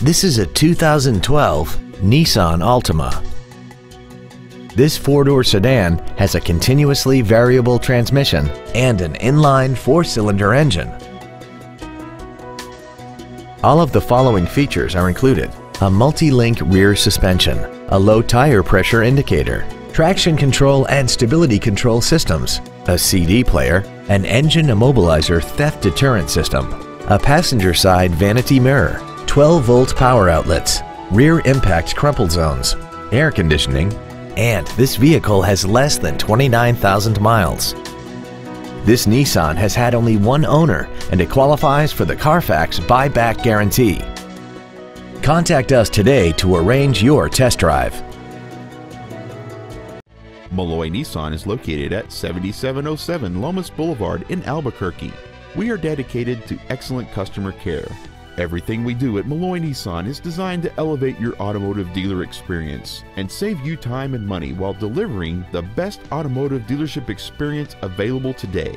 This is a 2012 Nissan Altima. This four-door sedan has a continuously variable transmission and an inline four-cylinder engine. All of the following features are included. A multi-link rear suspension, a low tire pressure indicator, traction control and stability control systems, a CD player, an engine immobilizer theft deterrent system, a passenger side vanity mirror, 12 volt power outlets, rear impact crumple zones, air conditioning, and this vehicle has less than 29,000 miles. This Nissan has had only one owner and it qualifies for the Carfax buyback guarantee. Contact us today to arrange your test drive. Melloy Nissan is located at 7707 Lomas Boulevard in Albuquerque. We are dedicated to excellent customer care. Everything we do at Melloy Nissan is designed to elevate your automotive dealer experience and save you time and money while delivering the best automotive dealership experience available today.